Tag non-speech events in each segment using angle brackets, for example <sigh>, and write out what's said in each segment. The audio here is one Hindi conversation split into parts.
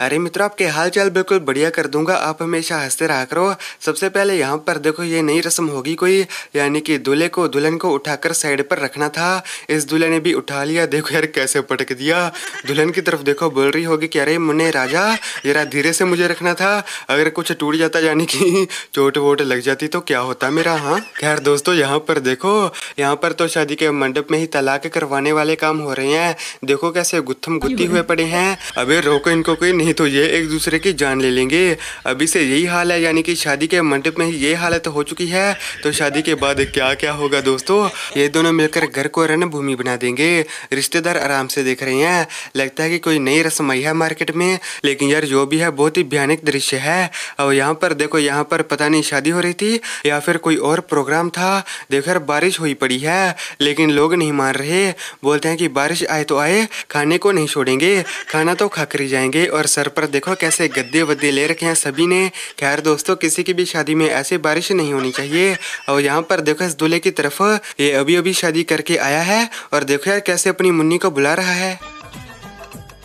अरे मित्रों, आपके हाल चाल बिल्कुल बढ़िया कर दूँगा। आप हमेशा हँसते रहा करो। सबसे पहले यहाँ पर देखो, ये नई रस्म होगी कोई। यानी कि दूल्हे को दुल्हन को उठाकर साइड पर रखना था। इस दूल्हे ने भी उठा लिया। देखो यार, कैसे पटक दिया। दुल्हन की तरफ़ देखो, बोल रही होगी कि, अरे मुन्ने राजा, जरा धीरे से मुझे रखना था। अगर कुछ टूट जाता, यानी कि चोट वोट लग जाती तो क्या होता मेरा हाँ? खैर दोस्तों, यहाँ पर देखो। यहाँ पर तो शादी के मंडप में ही तलाक करवाने वाले काम हो रहे हैं। देखो कैसे गुत्थम गुत्ती हुए पड़े हैं। अबे रोको इनको, कोई नहीं तो ये एक दूसरे की जान ले लेंगे। अभी से यही हाल है, यानी कि शादी के मंडप में ये हालत हो चुकी है। तो शादी के बाद क्या क्या होगा दोस्तों? ये दोनों मिलकर घर को रण भूमि बना देंगे। रिश्तेदार आराम से देख रहे हैं। लगता है कि कोई नई रस्म आई है मार्केट में। लेकिन यार, जो भी है, बहुत ही भयानक दृश्य है। और यहाँ पर देखो, यहाँ पर पता नहीं शादी हो रही थी, या फिर कोई और प्रोग्राम था। देखो यार, बारिश हुई पड़ी है, लेकिन लोग नहीं मान रहे। बोलते हैं कि बारिश आए तो आए, खाने को नहीं छोड़ेंगे। खाना तो खाकर ही जाएँगे, और सर पर देखो कैसे गद्दे वद्दे ले रखे हैं सभी ने। खैर दोस्तों, किसी की भी शादी में ऐसी बारिश नहीं होनी चाहिए। और यहाँ पर देखो इस दूल्हे की तरफ़, ये अभी अभी शादी करके आया है। और देखो यार कैसे अपनी मुन्नी को बुला रहा है।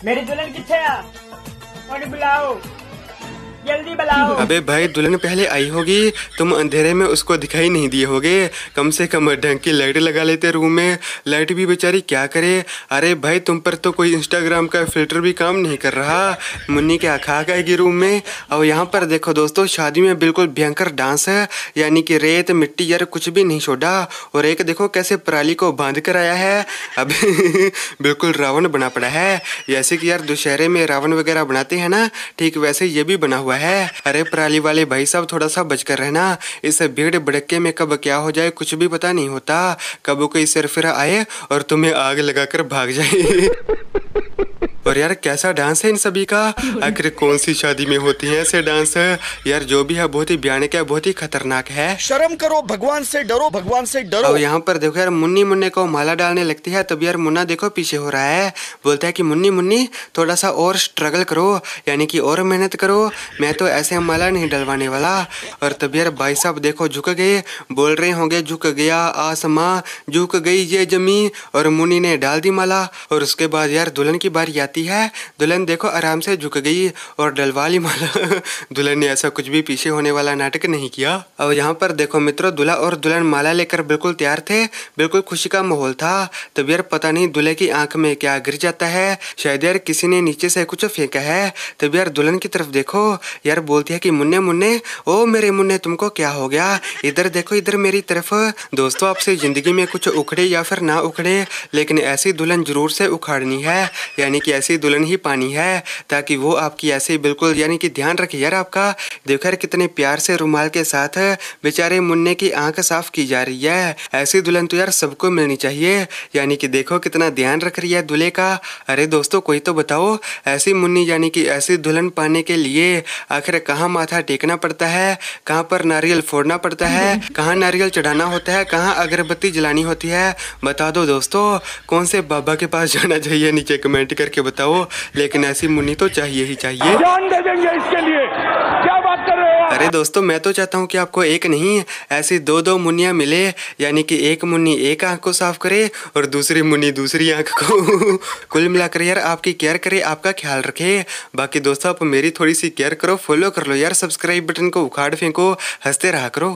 मेरी दुल्हन बुलाओ जल्दी बुलाओ। अबे भाई, दुल्हन पहले आई होगी। तुम अंधेरे में उसको दिखाई नहीं दिए होगे। कम से कम ढंग की लाइट लगा लेते रूम में। लाइट भी बेचारी क्या करे? अरे भाई, तुम पर तो कोई इंस्टाग्राम का फ़िल्टर भी काम नहीं कर रहा। मुन्नी क्या खा गएगी रूम में? और यहाँ पर देखो दोस्तों, शादी में बिल्कुल भयंकर डांस है। यानी कि रेत, मिट्टी यार कुछ भी नहीं छोड़ा। और एक देखो कैसे पराली को बाँध कर आया है। अब, <laughs> बिल्कुल रावण बना पड़ा है। जैसे कि यार, दुशहरे में रावण वगैरह बनाते हैं ना, ठीक वैसे ये भी बना हुआ है। अरे पराली वाले भाई साहब, थोड़ा सा बचकर रहना। इस भीड़ भड़के में कब क्या हो जाए, कुछ भी पता नहीं होता। कब कोई सिर फिर आए और तुम्हें आग लगाकर भाग जाए। <laughs> और यार कैसा डांस है इन सभी का? <laughs> आखिर कौन सी शादी में होती है ऐसे डांस? यार जो भी है बहुत ही भयानक है बहुत ही खतरनाक है। शर्म करो भगवान से डरो भगवान से डरो। और यहाँ पर देखो यार मुन्नी मुन्ने को माला डालने लगती है तब यार मुन्ना देखो पीछे हो रहा है। बोलता है कि मुन्नी मुन्नी थोड़ा सा और स्ट्रगल करो यानी कि और मेहनत करो। मैं तो ऐसे माला नहीं डलवाने वाला। और तब यार भाई साहब देखो झुक गए। बोल रहे होंगे झुक गया आसमां झुक गई ये जमी। और मुन्नी ने डाल दी माला और उसके बाद यार दुल्हन की बारी आती जाती है। दुल्हन देखो आराम से झुक गई और डलवाली माला। <laughs> दुल्हन ने ऐसा कुछ भी पीछे होने वाला नाटक नहीं किया। और यहाँ पर देखो मित्रों, दुल्हा और दुल्हन माला लेकर बिल्कुल तैयार थे, बिल्कुल खुशी का माहौल था। तब यार पता नहीं दुल्हे की आँख में क्या गिर जाता है, शायद यार किसी ने नीचे से कुछ फेंका है। तब यार दुल्हन की तरफ़ देखो, यार बोलती है कि, मुन्ने मुन्ने, ओ मेरे मुन्ने, तुमको क्या हो गया? इधर देखो, इधर मेरी तरफ़। दोस्तों, आपसे ज़िंदगी में कुछ उखड़े या फिर ना उखड़े, लेकिन ऐसी दुल्हन ज़रूर से उखाड़नी है, यानी कि ऐसी दुल्हन ही पानी है, ताकि वो आपकी ऐसे ही बिल्कुल, यानी कि ध्यान रखे यार आपका। देखो यार कितने प्यार से रुमाल के साथ बेचारे मुन्ने की आँख साफ़ की जा रही है। ऐसी दुल्हन तो यार सबको मिलनी चाहिए। यानी कि देखो कितना ध्यान रख रही है दूल्हे का। अरे दोस्तों, कोई तो बताओ, ऐसी मुन्नी यानी कि ऐसी दुल्हन पाने के लिए आखिर कहाँ माथा टेकना पड़ता है? कहाँ पर नारियल फोड़ना पड़ता है? कहाँ नारियल चढ़ाना होता है? कहाँ अगरबत्ती जलानी होती है? बता दो दोस्तों, कौन से बाबा के पास जाना चाहिए? नीचे कमेंट करके बताओ लेकिन ऐसी मुन्नी तो चाहिए ही चाहिए। जान दे देंगे इसके लिए। क्या बात कर रहे हो अरे दोस्तों मैं तो चाहता हूँ कि आपको एक नहीं ऐसी दो दो मुनिया मिले यानी कि एक मुन्नी एक आँख को साफ़ करे और दूसरी मुन्नी दूसरी आँख को <laughs> कुल मिलाकर यार आपकी केयर करे आपका ख्याल रखे। बाकी दोस्तों आप मेरी थोड़ी सी केयर करो फॉलो कर लो यार सब्सक्राइब बटन को उखाड़ फेंको हँसते रहा करो।